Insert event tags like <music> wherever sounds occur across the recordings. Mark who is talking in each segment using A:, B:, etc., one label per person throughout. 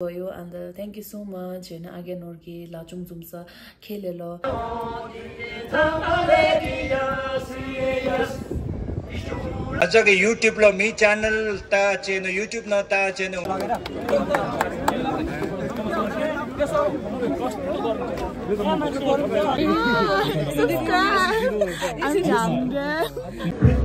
A: Toyo and uh, thank you so much. And again orgi la chung
B: zum sa khele lo. Acha ke youtube lo mi channel ta che no youtube na ta che no ah, subscribe.
A: I'm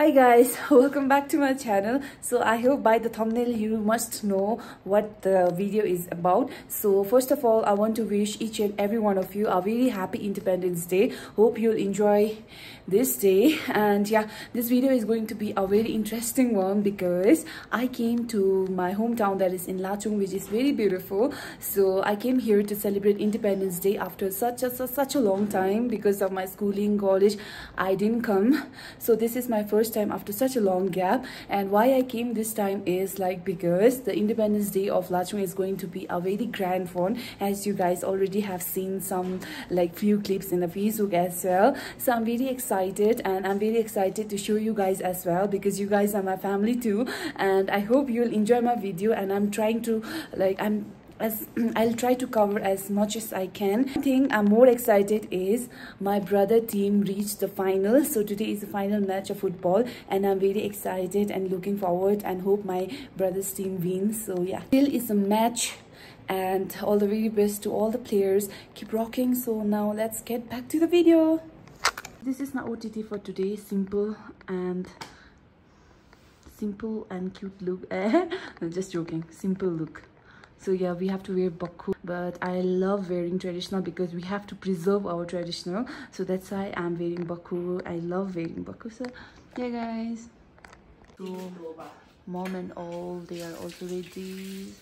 A: Hi guys, <laughs> welcome back to my channel. So I hope by the thumbnail you must know what the video is about. So first of all, I want to wish each and every one of you a very happy Independence Day. Hope you'll enjoy this day. And yeah, this video is going to be a very interesting one because I came to my hometown that is in Lachung, which is very beautiful. So I came here to celebrate Independence Day after such a such a long time because of my schooling, college. I didn't come. So this is my first time after such a long gap and why i came this time is like because the independence day of lachung is going to be a very grand one as you guys already have seen some like few clips in the facebook as well so i'm very excited and i'm very excited to show you guys as well because you guys are my family too and i hope you'll enjoy my video and i'm trying to like i'm as <clears throat> I'll try to cover as much as I can. The thing I'm more excited is my brother team reached the final. So today is the final match of football and I'm very excited and looking forward and hope my brother's team wins. So yeah, still is a match and all the very best to all the players. Keep rocking. So now let's get back to the video. This is my OTT for today. Simple and simple and cute look. <laughs> Just joking. Simple look so yeah we have to wear baku but i love wearing traditional because we have to preserve our traditional so that's why i'm wearing baku i love wearing baku so yeah guys so mom and all they are also ready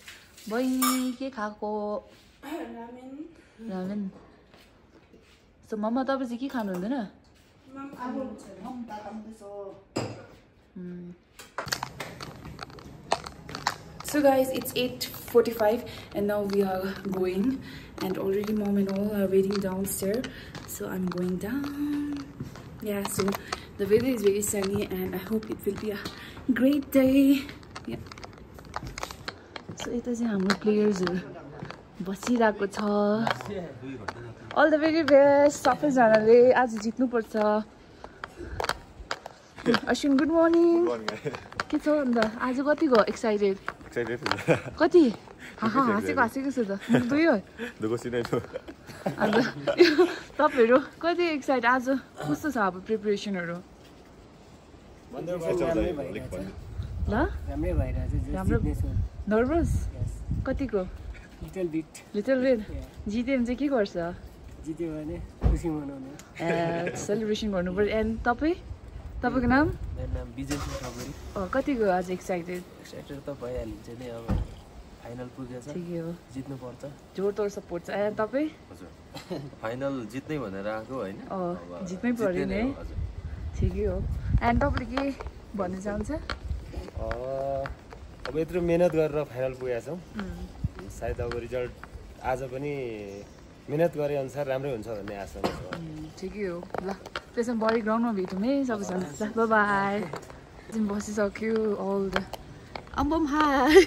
A: बहिनी <coughs> के खाएको ramen so मम्मा तपाईँ चाहिँ के खानु हुँदैन so guys, it's 8.45 and now we are going and already mom and all are waiting downstairs. So I'm going down. Yeah, so the weather is very sunny and I hope it will be a great day. Yeah. So it is our hammer players. बसिरहेको छ। All the very best सबैजनाले आज जित्नुपर्छ। Ashwin good morning के छ अन्त? आज कतिको excited कति? <laughs> हाँसेको हाँसेको छु त। दुई हो? अन्त <laughs> तपाईँहरू कति एक्साइट आज कस्तो छ अब प्रिपरेसनहरू ल। राम्रो नर्भस कतिको?
C: लिटल बिट
A: लिटल बेट जित्यो भने चाहिँ के गर्छ?
C: जित्यो भने खुसी <laughs> मनाउनु।
A: ए सेलिब्रेसन गर्नु पऱ्यो एन्ड तपाईँ? तपाईँको नाम?
C: मेरो नाम विजय सिंह
A: अँ, कतिको आज एक्साइटेड
C: एक्साइटेड त भइहालिन्छ नि अब फाइनल पुगेछ।
A: ठिकै हो।
C: जित्नुपर्छ।
A: जोरतोर सपोर्ट छ। ए तपाईँ?
D: फाइनल <laughs> जित्नै भनेर आएको होइन?
A: जित्नै
D: जित्ने
A: नि। ठिकै हो। एन्ड तपाईँले के भन्न चाहन्छ
E: अब यत्रो मिहिनेत गरेर फाइनल पुगेका छौँ। सायद अब रिजल्ट आज पनि मिहिनेत गरे अनुसार राम्रै हुन्छ भन्ने आशा छ
A: ठिकै हो ल त्यसमा बढी ग्राउन्डमा भेटौँ है सबैजना बाई बसिसक्यो अल द अम्बम हाई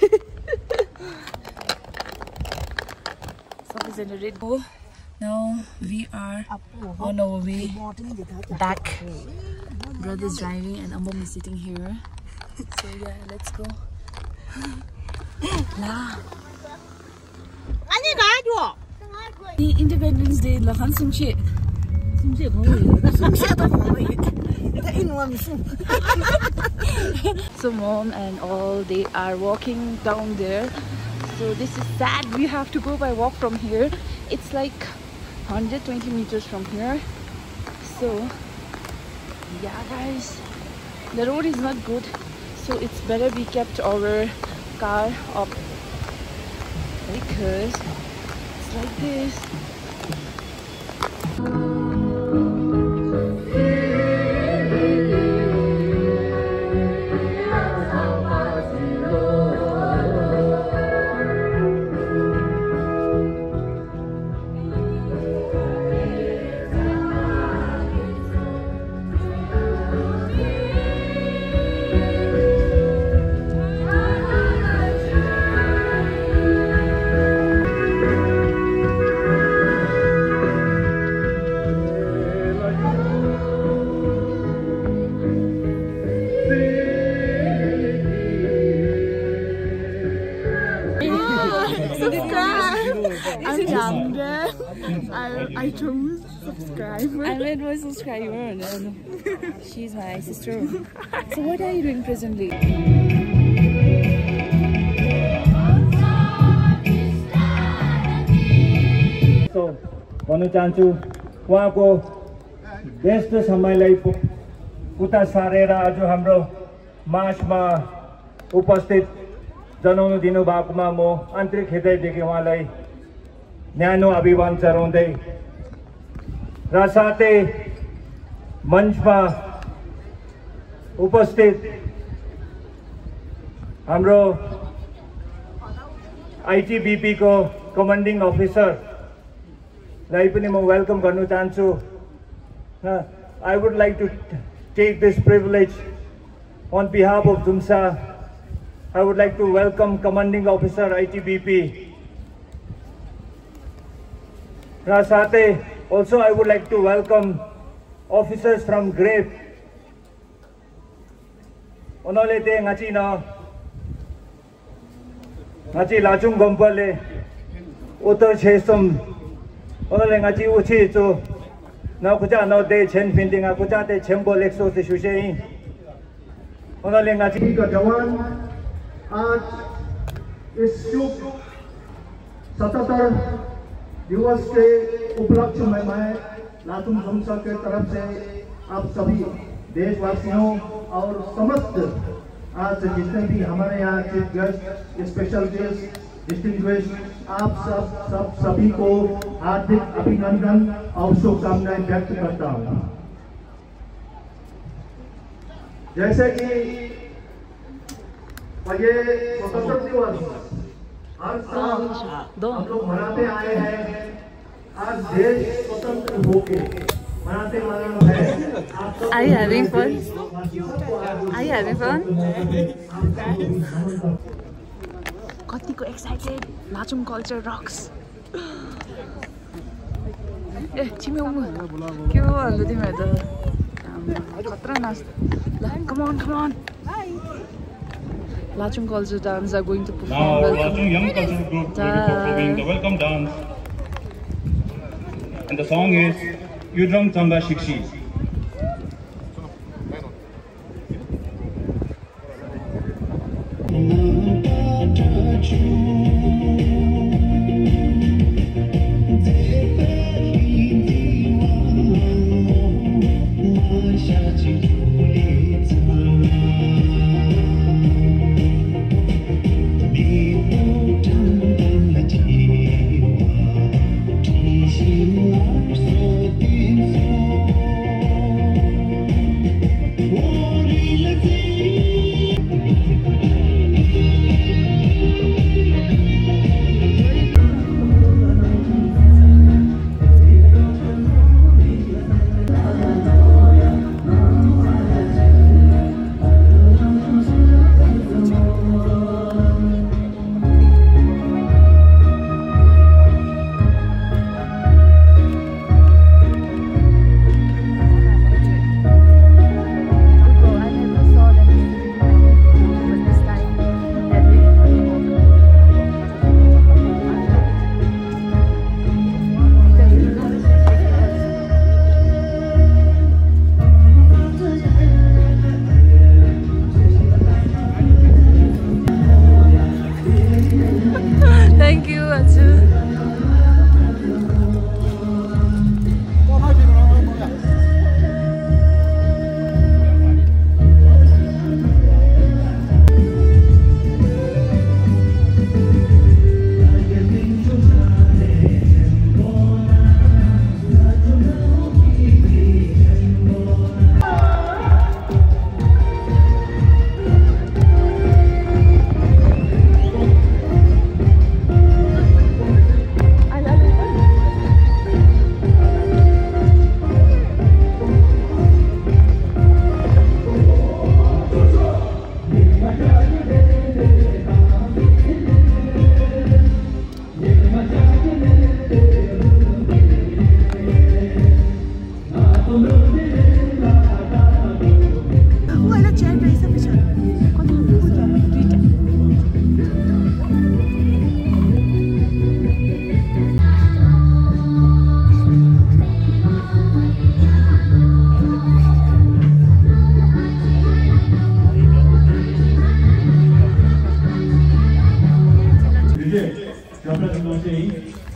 A: सबैजना रेड हो Now we are on our way back. Brother's driving and Ambom is sitting here. So yeah, let's go. <laughs> La. Ni Independence Day là khán sung chuyện. Sung chuyện không <laughs> <laughs> So mom and all they are walking down there. So this is sad. We have to go by walk from here. It's like 120 meters from here. So yeah guys, the road is not good. So it's better we kept our car up because like this. Sister. So what are you doing presently?
B: So भन्न चाहन्छु उहाँको व्यस्त समयलाई उता सारेर आज हाम्रो मासमा उपस्थित जनाउनु दिनुभएकोमा म आन्तरिक हृदयदेखि उहाँलाई न्यानो अभिमान चढाउँदै र साथै मञ्चमा उपस्थित हाम्रो आइटिबिपीको कमान्डिङ अफिसरलाई पनि म वेलकम गर्नु चाहन्छु। I would like to take this privilege on behalf of Zumsa I would like to welcome commanding officer ITBP र साथै also I would like to welcome officers from group उनीहरूले त्यही ngaci न ngaci lajung gompale uto chesum onole ngaci uchi chu na kucha no de chen pinding a kucha de chembo lexo se shushe onole ngaci
F: का जवान आज इस शुभ सतहत्तर दिवस के उपलक्ष्य में मैं लातूम हमसा के तरफ से आप सभी देशवासियों और समस्त आज जितने भी हमारे यहाँ chief guest special guest distinguish आप सब सब सभी को हार्दिक अभिनंदन और शुभकामनाएँ व्यक्त करता हूँ। जैसे कि ये स्वतंत्र दिवस हर साल हम लोग मनाते आए हैं। आज देश स्वतंत्र है सब
A: Are you having fun? Are you having fun? कतिको एक्साइटेड लाचुङ कल्चर रक्स ए छिमेउनु के हो अन्त तिमीहरू त खतरा नाच ल come on come on Lachung culture dance are going to
B: Now,
A: perform
B: Lachung Young Cultural Group will be performing the welcome dance. And the song is
G: you don't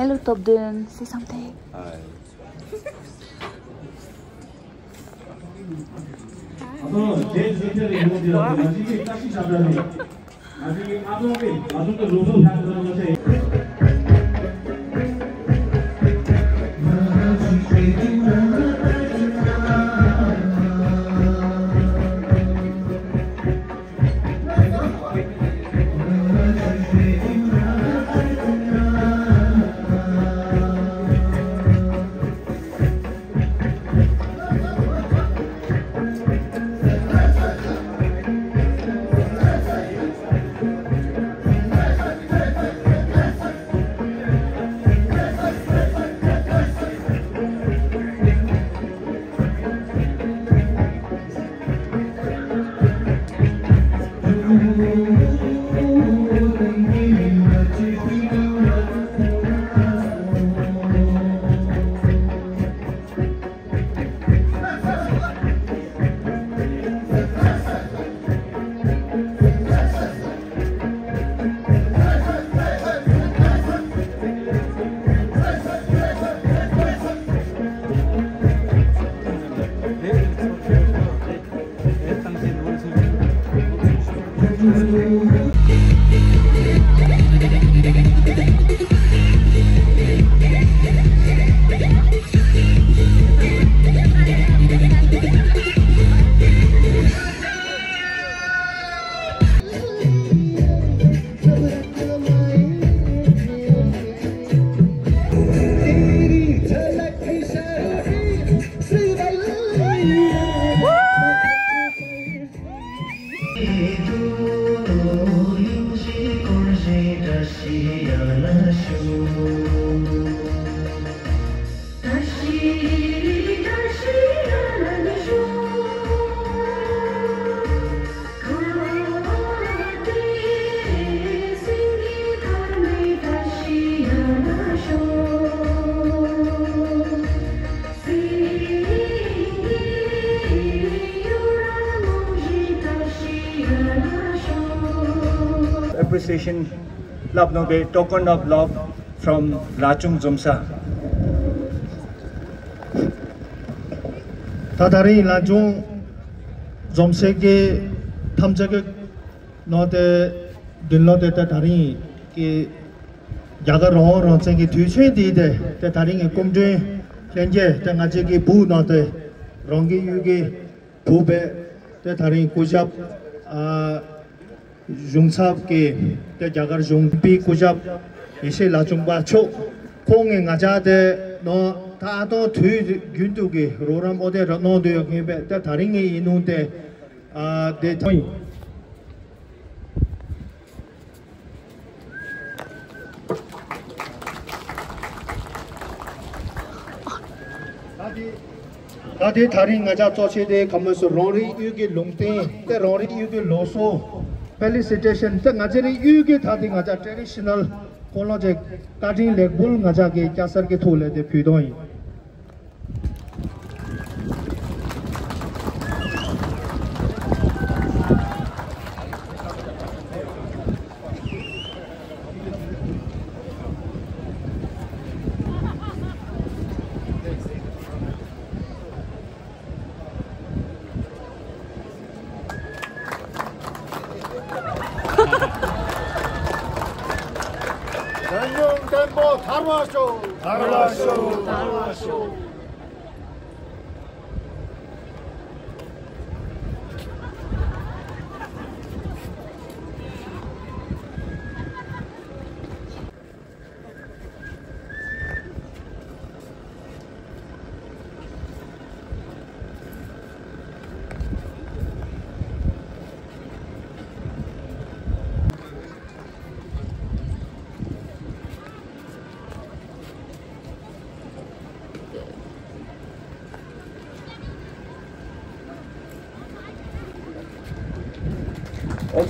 G: Hello,
H: Tobden. Say something.
A: Hi. Hi.
B: appreciation love no be token of love from Lachung Jomsa.
F: 다다리 라중 좀세게 탐적에 너데 딜로데 다다리 기 야가 로 런생기 뒤쇠디데 때 다리에 꿈제 현재 당아지기 부 너데 롱기 유기 부베 때 다리 고잡 아 용삽게 때 야가 용비 고잡 이세 라중바 초 공에 가자데 너 다도 뒤 균두기 로람 어데 너도 여기 때 다리에 있는데 아내 토이 다디 다리 가자 조시데 가면서 로리 유기 롱테 때 로리 유기 로소 felicitation ta nga cheri yu ge tha di nga cha traditional kolon je cutting leg bull nga cha ge kyasar ge thole de phidoi Russia.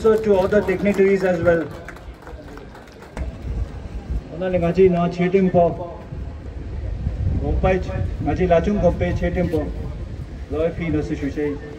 B: Also to other dignitaries as well. 오늘 같이 나 체팀포 공파이 같이 라중 공파 체팀포 로이 피너스 슈셰
G: Come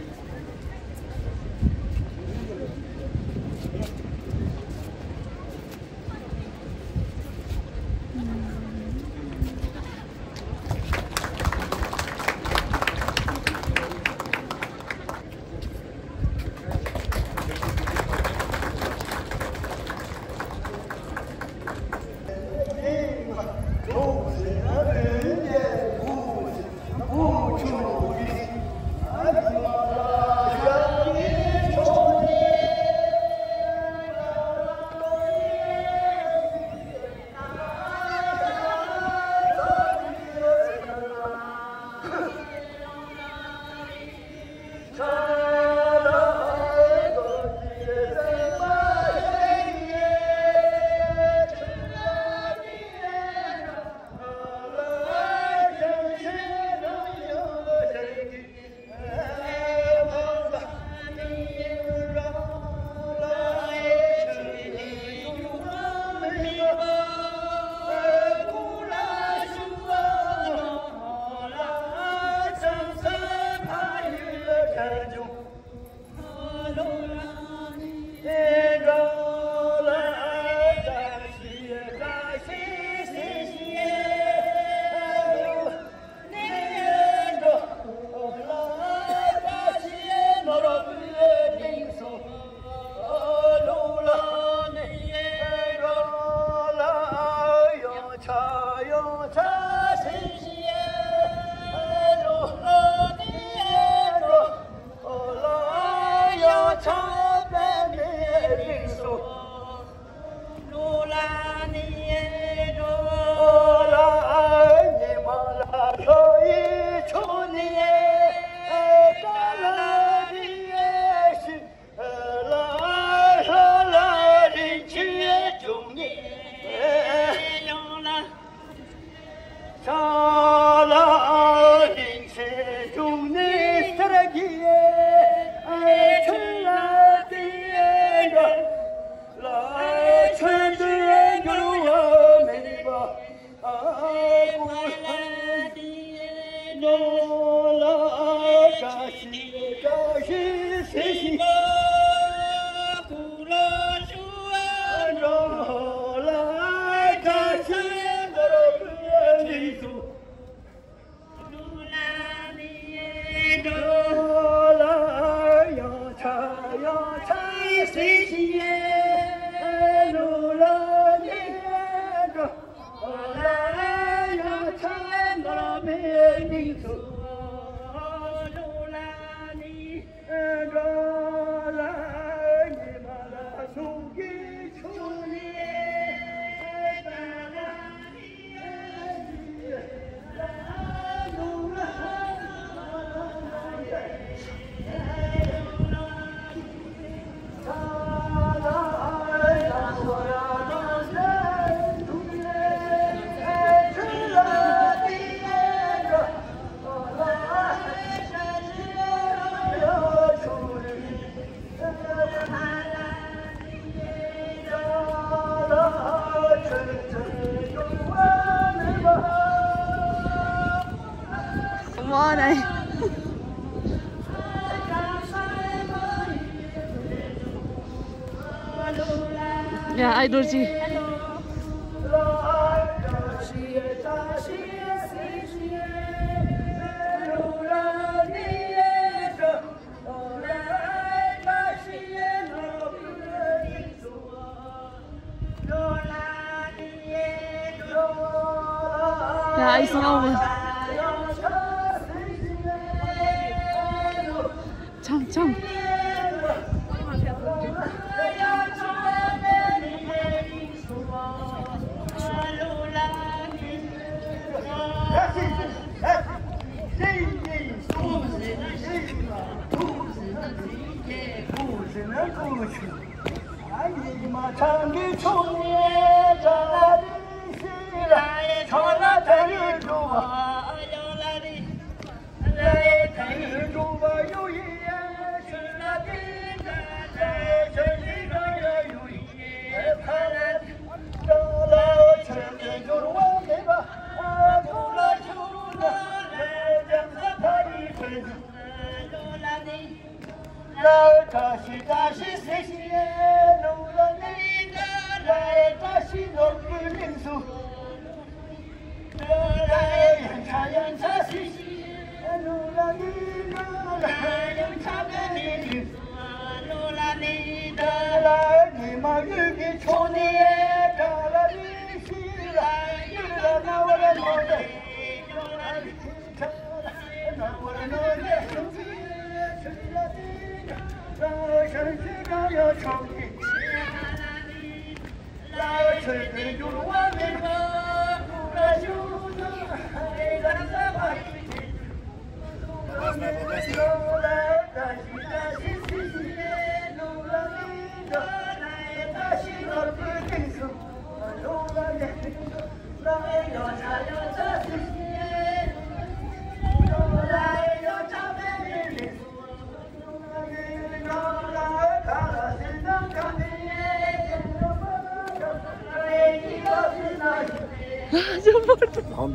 G: भाई दूर जी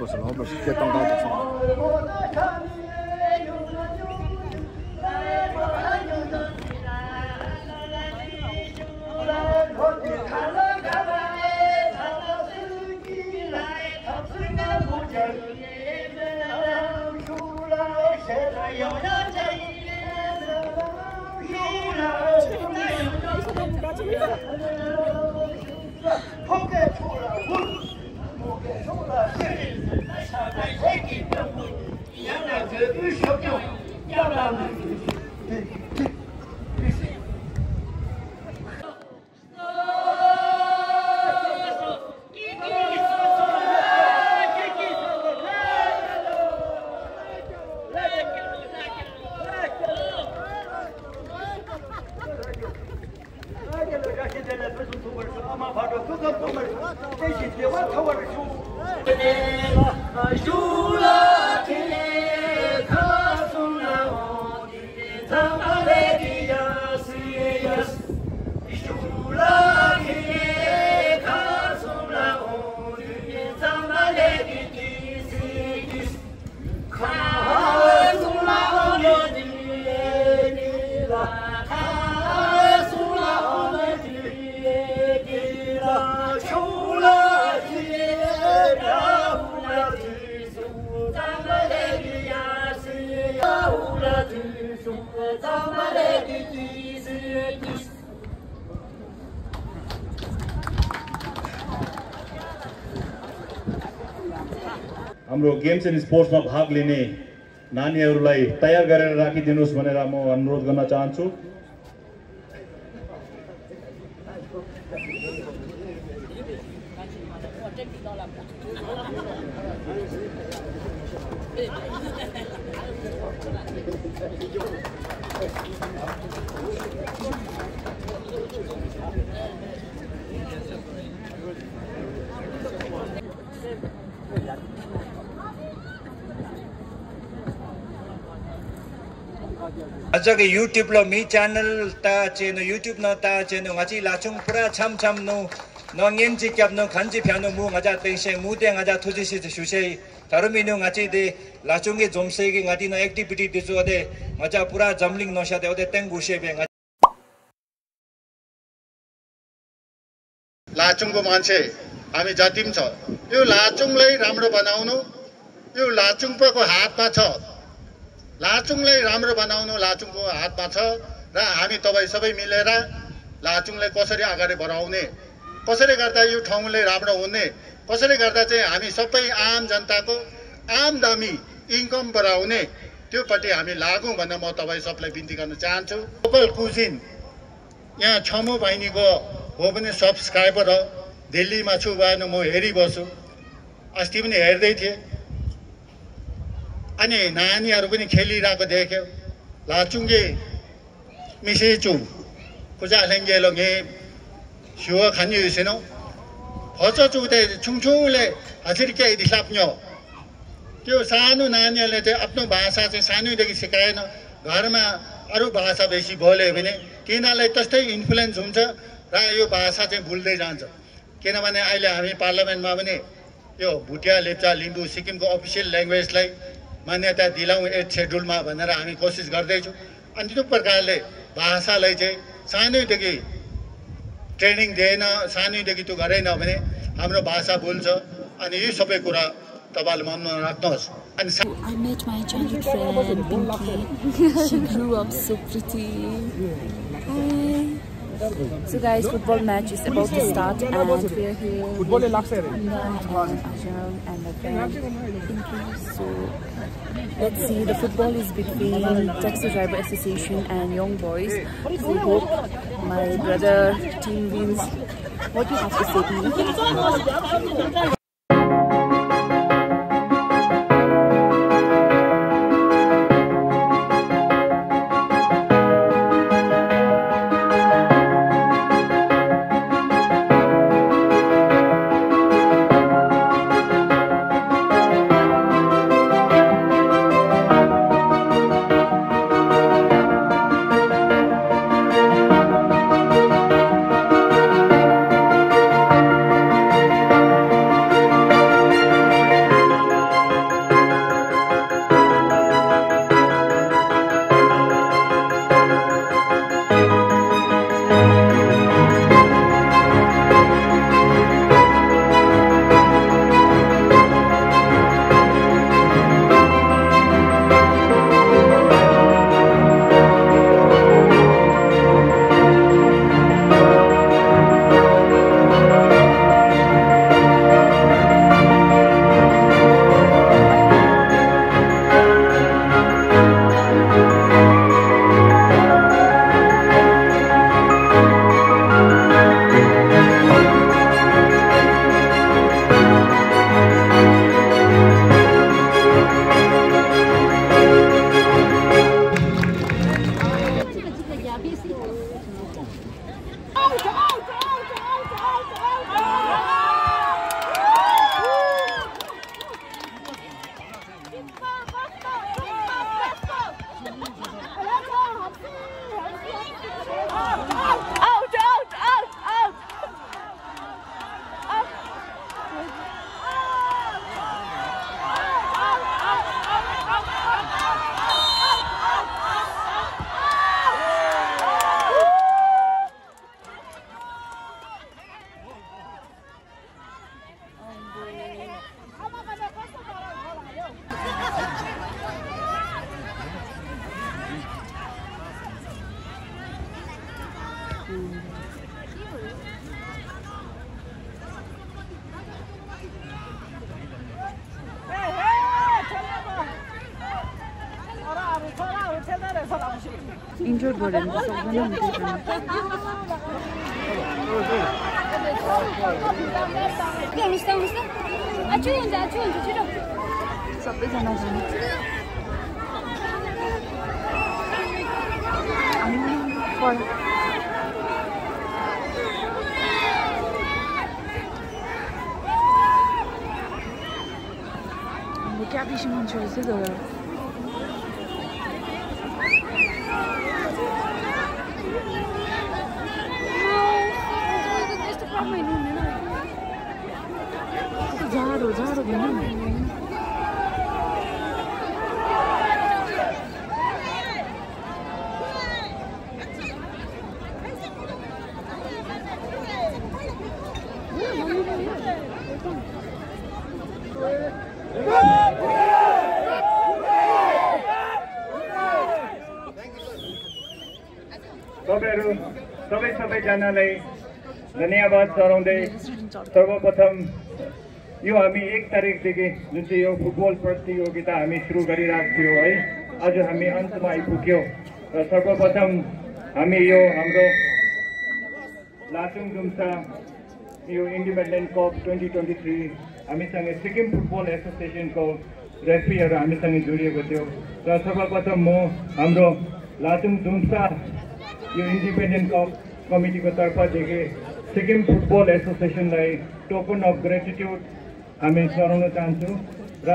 G: Bossa, não, mas que é
I: tão. 바로 그거 보면 대신 대화
J: 타워를
K: 줘. Games and स्पोर्ट्समा भाग लिने नानीहरूलाई तयार गरेर राखिदिनुहोस् भनेर म अनुरोध गर्न चाहन्छु
B: Ajak YouTube lo mi channel ta che no YouTube no ta che no ngaji la chung pura cham cham no no ngin ji kyap no khan ji phya no mu ngaja teng she mu de ngaja thu ji si shu she 다름이 no ngaji de la chung ge jom se ge ngati no activity de so de ngaja pura jamling no sha de ode teng gu she be ngaja
F: लाचुङको मान्छे हामी जति पनि छ यो लाचुङलाई राम्रो बनाउनु यो लाचुङको हातमा छ लाचुङलाई राम्रो बनाउनु लाचुङको हातमा छ र हामी तपाईँ सबै मिलेर लाचुङलाई कसरी अगाडि बढाउने कसरी गर्दा यो ठाउँले राम्रो हुने कसरी गर्दा चाहिँ हामी सबै आम जनताको आमदामी इन्कम बढाउने त्योपट्टि हामी लागौँ भनेर म तपाईँ सबलाई बिन्ती गर्न चाहन्छु। लोकल कुजिन यहाँ छमु बहिनीको हो पनि सब्सक्राइबर हो। दिल्लीमा छु भएन म हेरिबस्छु। अस्ति पनि हेर्दै थिएँ। अनि नानीहरू पनि खेलिरहेको देख्यो लाचुङ्गे मिसेचु कुजा लेङ्गेलो गे सियो खानि युसेनो फच चुते छुङछुङले हजिरके दिसाप्न्यो त्यो सानो नानीहरूले चाहिँ आफ्नो भाषा चाहिँ सानैदेखि सिकाएन घरमा अरू भाषा बेसी बोल्यो भने तिनीहरूलाई त्यस्तै इन्फ्लुएन्स हुन्छ र यो भाषा चाहिँ भुल्दै जान्छ किनभने अहिले हामी पार्लियामेन्टमा पनि यो भुटिया लेप्चा लिम्बू सिक्किमको अफिसियल ल्याङ्ग्वेजलाई मान्यता दिलाउँ एट सेड्युलमा भनेर हामी कोसिस गर्दैछौँ अनि त्यो प्रकारले भाषालाई चाहिँ सानैदेखि ट्रेनिङ दिएन सानैदेखि त्यो गरेन भने हाम्रो भाषा भुल्छ अनि यी सबै कुरा तपाईँहरूले मनमा राख्नुहोस् अनि सा-
A: I met my childhood friend Pinky. she grew up so pretty. Hi. So guys, football match is about to start and we are here with Anna and Ajam and my friend Pinky. So Let's see, the football is between Taxi Driver Association and Young Boys. We hope my brother team wins. What do you have to say to me? गरेर
J: त अचु हुन्छ
A: सबैजना अब क्या मान्छेहरू चाहिँ गयो कस्तो जाडो जाडो भएन
B: तपाईँहरू सबै सबैजनालाई धन्यवाद चढाउँदै सर्वप्रथम यो हामी एक तारिकदेखि जुन चाहिँ यो फुटबल प्रतियोगिता हामी सुरु गरिरहेको थियौँ है आज हामी अन्तमा आइपुग्यौँ र सर्वप्रथम हामी यो हाम्रो लाचुङ जुम्सा यो independent cup twenty twenty three हामीसँग सिक्किम फुटबल एसोसिएसनको रेफ्रीहरू हामीसँग जोडिएको थियो र सर्वप्रथम म हाम्रो लाचुङ जुम्सा यो इन्डिपेन्डेन्ट कप कमिटीको तर्फदेखि सिक्किम फुटबल एसोसिएसनलाई टोकन अफ ग्रेटिट्युड हामी चढाउन चाहन्छौँ र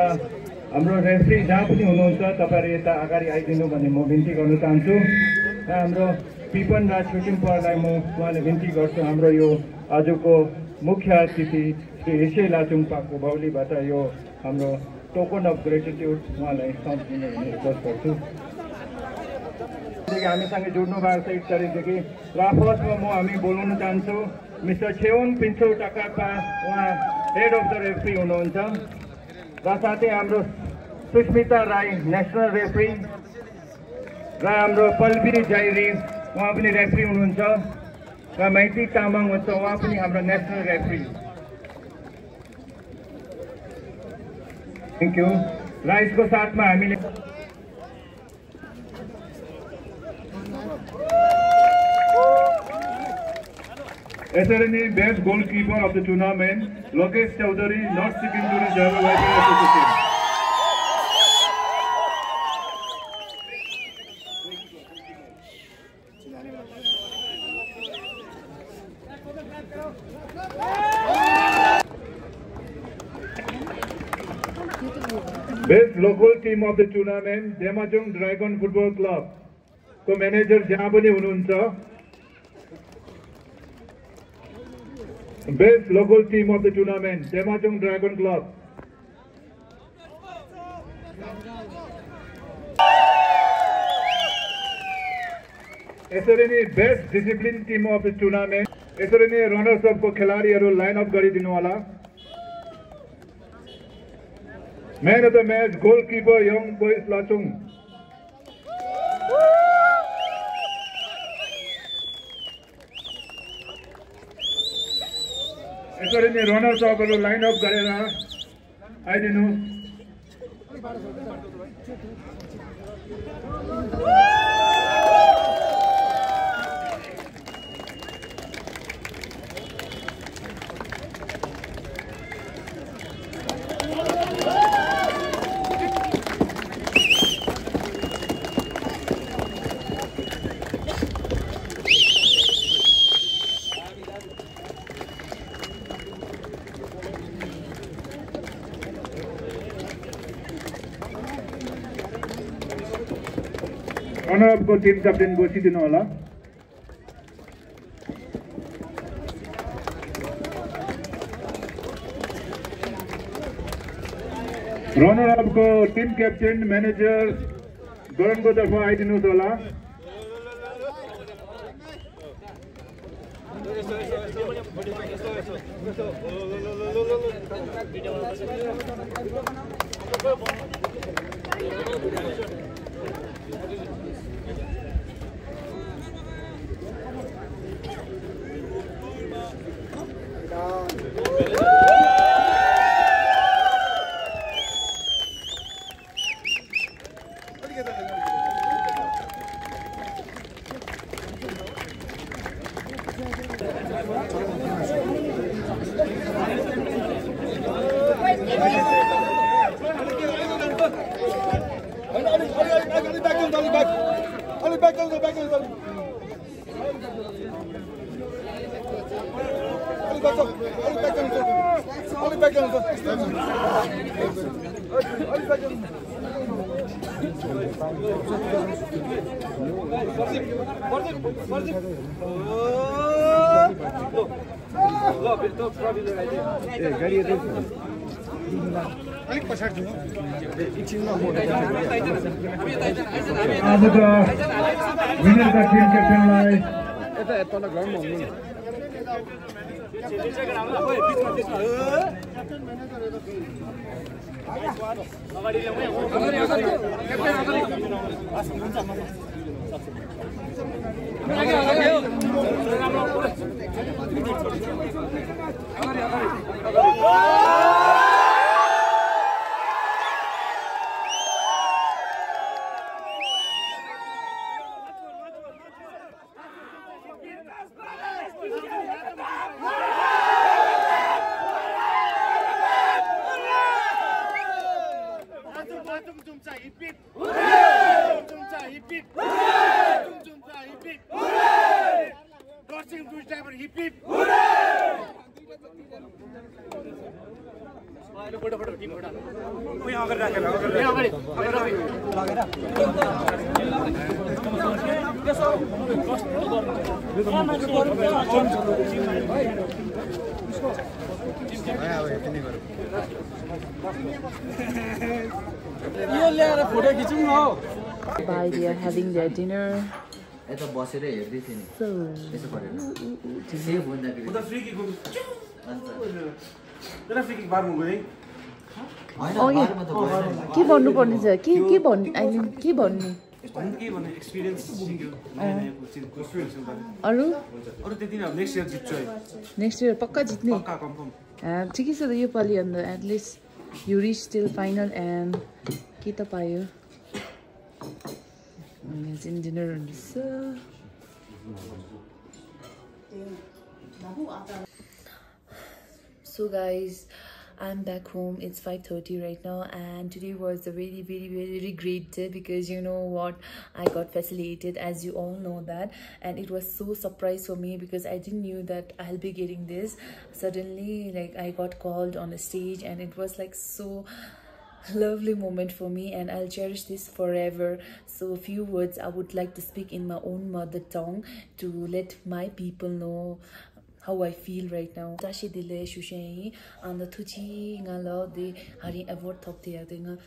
B: हाम्रो रेफ्री जहाँ पनि हुनुहुन्छ तपाईँहरू यता अगाडि आइदिनु भन्ने म बिन्ती गर्न चाहन्छु र हाम्रो पिपन राज छुटिम्परलाई म उहाँले बिन्ती गर्छु। हाम्रो यो आजको मुख्य अतिथि श्री एसै लाचुङपाको बाहुलीबाट यो हाम्रो टोकन अफ ग्रेटिट्युड उहाँलाई सम्झिने भन्ने रिक्वेस्ट गर्छु। हामीसँग जोड्नु भएको छ एक तारिकदेखि र फर्स्टमा म हामी बोलाउन चाहन्छौँ। मिस्टर छेउन पिन्छौ उहाँ हेड अफ द रेफ्री हुनुहुन्छ। र साथै हाम्रो सुस्मिता राई नेसनल रेफ्री र हाम्रो पल्बिनी जाइरी उहाँ पनि रेफ्री हुनुहुन्छ। र माइती तामाङ हुन्छ उहाँ पनि हाम्रो नेसनल रेफ्री थ्याङ्क यू र यसको साथमा हामीले
K: एसआरएनए best goalkeeper of the tournament Lokesh Chaudhary north Sikkim tourist driver wife association best local team of the tournament Demazong dragon football club को मैनेजर जहाँ पर Best local team of the tournament, Demachung Dragon Club. यसरी नै best discipline team of the tournament यसरी नै runners अपको खेलाडीहरू line up गरिदिनु होला man of the match goalkeeper young boys Lachung यसरी नै रनर्स अपहरू लाइन अप गरेर आइदिनु अपको टिम क्याप्टेन बसिदिनु होला रनर अपको टिम क्याप्टेन म्यानेजर गरणको तर्फ आइदिनुहोस् होला
B: फपतेजी
A: ब Allah बागरेश कि पहारे ऑागरे
L: aún बागरेल एजशने Алदो भी
A: So,
L: यसो गरेर सेफ हुँदाखेरि होइन
A: oh yeah.
L: बारमा त भएन नि।
A: के भन्नु पर्ने छ के के भन्नु आई मिन के भन्नु अरू
M: अरू त्यति नै नेक्स्ट इयर जित्छु है
A: नेक्स्ट इयर पक्का जित्ने ठिकै छ त योपालि अन्त at least you reach still final and के त पायो हुँदैछ <sighs> So guys, I'm back home. It's 5:30 right now, and today was a really very, very great day because you know what, I got facilitated, as you all know that, and it was so surprise for me because I didn't knew that I'll be getting this. Suddenly, like I got called on the stage, and it was like so lovely moment for me and I'll cherish this forever. So a few words I would like to speak in my own mother tongue to let my people know how I feel right now. Tashi dile shushayi and the tuchi nga lo de hari award thop de nga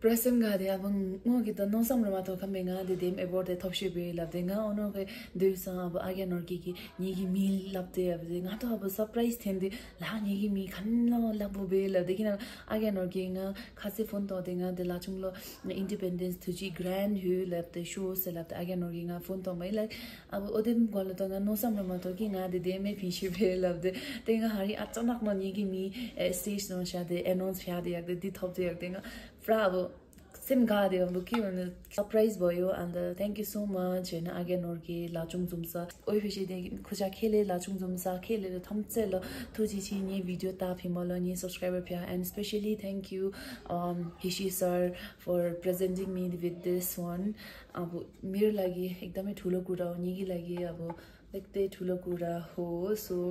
A: Brasim nga de abang ngo gi da no sam rama to kham nga de dem ebor de thop shi be lab de nga ono ge de sa ab agya nor ki ki ni gi mil lab de ab de nga to ab surprise then de la ni gi mi khan la lab be lab de kina agya nor ki nga khase phone to de nga de la chung lo independence to ji grand hu lab de show se lab de agya nor gi nga phone to mai la ab odem gol to nga no sam rama to ki nga de dem e phi shi be lab de de nga hari achanak ma ni gi mi eh, stage no sha de announce phya de yak de di thop de yak de nga फ्रा अब same गा they अब के भन्नु surprise भयो अन्त thank you so much होइन आगे नोर्के लाचुङ जुम्सा ओइ फेसि दे खुजा खेले लाचुङ जुम्सा खेले थम्चे ल थुजी छि नि भिडियो ता फिमल नि सब्सक्राइबर फ्या and specially thank you हिसी sir for presenting me with this one अब मेरो लागि एकदमै ठुलो कुरा हो निगी लागि अब एकदमै ठुलो कुरा हो so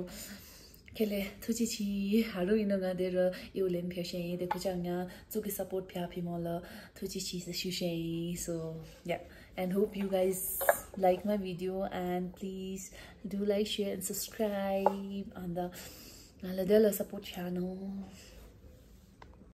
A: kele thuji chi haru ino nga de ro yu lem phe she de ku chang nga zu ki support pia phi mo la thuji chi sa shu she so yeah. And hope you guys like my video and please do like share and subscribe. And uh, the la de la support channel.